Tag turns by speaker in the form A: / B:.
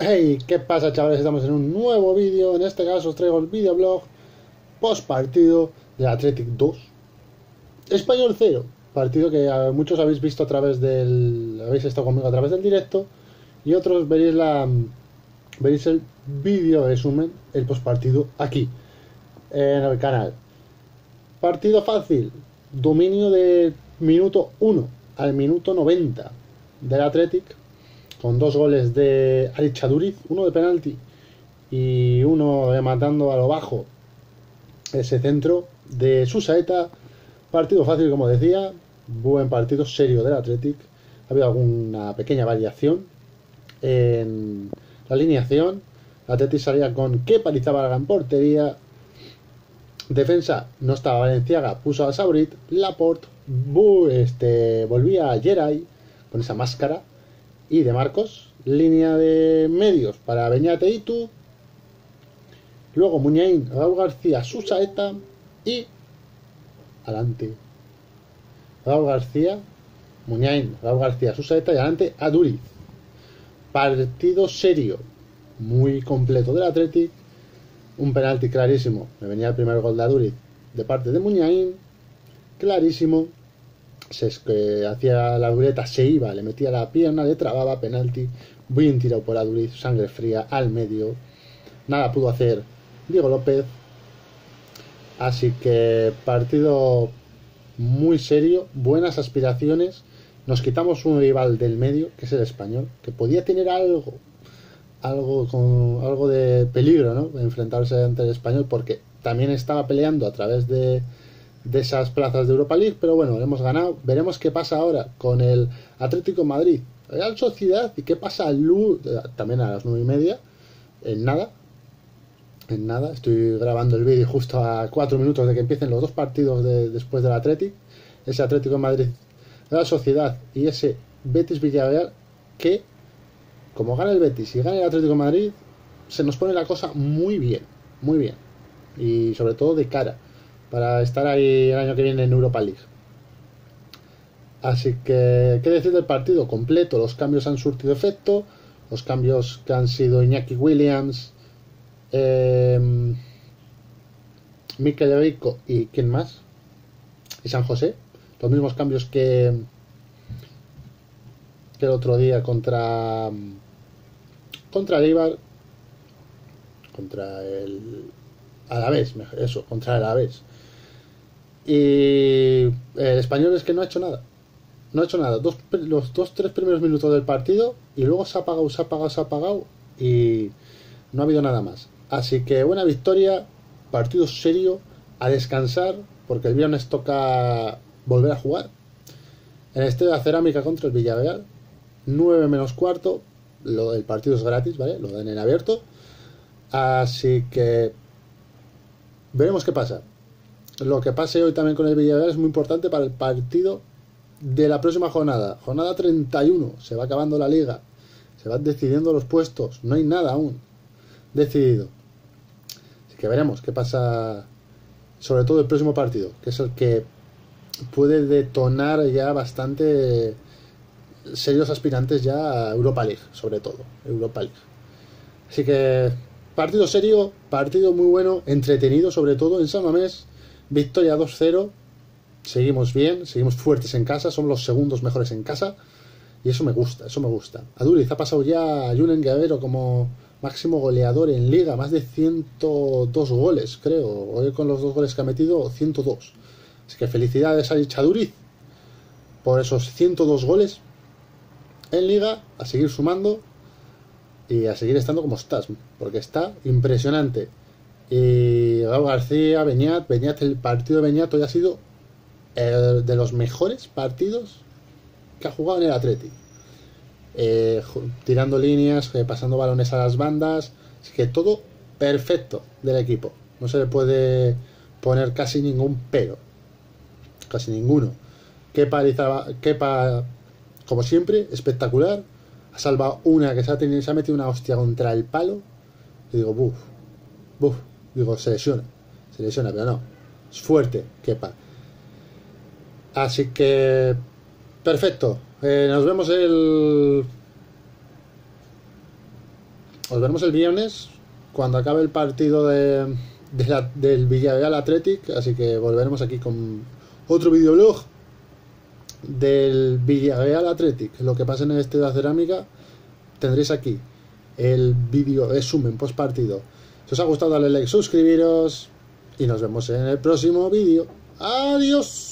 A: Hey, ¿qué pasa chavales? Estamos en un nuevo vídeo. En este caso os traigo el videoblog post partido de Athletic 2. Español 0. Partido que muchos habéis visto a través del. habéis estado conmigo a través del directo. Y otros veréis la. veréis el vídeo resumen, el post partido aquí. En el canal. Partido fácil. Dominio de minuto 1 al minuto 90 del Athletic con dos goles de Ali Chaduriz, uno de penalti y uno matando a lo bajo ese centro de Susaeta. Partido fácil, como decía, buen partido serio del Athletic. Ha habido alguna pequeña variación en la alineación. El Athletic salía con que parizaba la portería. Defensa no estaba Valenciaga, puso a Saurit. Laporte este, volvía a Jerai con esa máscara y de Marcos. Línea de medios para Beñate y tú. Luego Muñain, Raúl García, Susaeta y adelante. Raúl García, Muñain, Raúl García, Susaeta y adelante Aduriz. Partido serio, muy completo del Athletic. Un penalti clarísimo. Me venía el primer gol de Aduriz de parte de Muñain. Clarísimo se hacía la dureta, se iba, le metía la pierna, le trababa, penalti, bien tirado por Aduriz, sangre fría al medio. Nada pudo hacer Diego López. Así que partido muy serio, buenas aspiraciones. Nos quitamos un rival del medio, que es el español, que podía tener algo, algo con algo de peligro, ¿no? Enfrentarse ante el español, porque también estaba peleando a través de, de esas plazas de Europa League, pero bueno, hemos ganado. Veremos qué pasa ahora con el Atlético Madrid, Real Sociedad y qué pasa Lu, también a las nueve y media, en nada. En nada, estoy grabando el vídeo justo a cuatro minutos de que empiecen los dos partidos de, después del Atlético, ese Atlético de Madrid, Real Sociedad y ese Betis Villarreal, que como gana el Betis y gana el Atlético Madrid, se nos pone la cosa muy bien, muy bien. Y sobre todo de cara para estar ahí el año que viene en Europa League. Así que, ¿qué decir del partido? Completo, los cambios han surtido efecto, los cambios que han sido Iñaki Williams, eh, Mikel y ¿quién más? Y San José, los mismos cambios que, que el otro día contra contra el contra el Alavés, eso, contra el Alavés. Y el español es que no ha hecho nada. No ha hecho nada. Dos, los dos, tres primeros minutos del partido y luego se ha apagado, se ha apagado, se ha apagado y no ha habido nada más. Así que buena victoria, partido serio, a descansar, porque el viernes toca volver a jugar. En estadio de Cerámica contra el Villarreal, 9 menos cuarto, lo, el partido es gratis, ¿vale? Lo dan en abierto. Así que veremos qué pasa lo que pase hoy también con el Villarreal es muy importante para el partido de la próxima jornada. Jornada 31, se va acabando la liga, se van decidiendo los puestos, no hay nada aún decidido. Así que veremos qué pasa, sobre todo el próximo partido, que es el que puede detonar ya bastante serios aspirantes ya a Europa League, sobre todo, Europa League. Así que partido serio, partido muy bueno, entretenido sobre todo en San Mamés Victoria 2-0. Seguimos bien, seguimos fuertes en casa, somos los segundos mejores en casa. Y eso me gusta, eso me gusta. Aduriz ha pasado ya a Julen Guerrero como máximo goleador en liga, más de 102 goles, creo. Hoy con los dos goles que ha metido, 102. Así que felicidades a Aduriz por esos 102 goles en liga, a seguir sumando y a seguir estando como estás, porque está impresionante. Y Raúl García, Beñat, Beñat, el partido de Beñat hoy ha sido el de los mejores partidos que ha jugado en el Atleti. Eh, tirando líneas, eh, pasando balones a las bandas, así que todo perfecto del equipo. No se le puede poner casi ningún pero. Casi ninguno. Kepa, Kepa como siempre, espectacular. Ha salvado una que se ha, tenido, se ha metido una hostia contra el palo. Y digo, buf, buf. Digo, se lesiona. Se lesiona, pero no. Es fuerte, quepa. Así que. Perfecto. Eh, nos vemos el. os vemos el viernes cuando acabe el partido de, de la- del Villarreal Athletic, así que volveremos aquí con otro videoblog del Villarreal Athletic. Lo que pasa en el Estadio Cerámica tendréis aquí el vídeo resumen post partido. Si os ha gustado, dale like, suscribiros y nos vemos en el próximo vídeo. Adiós.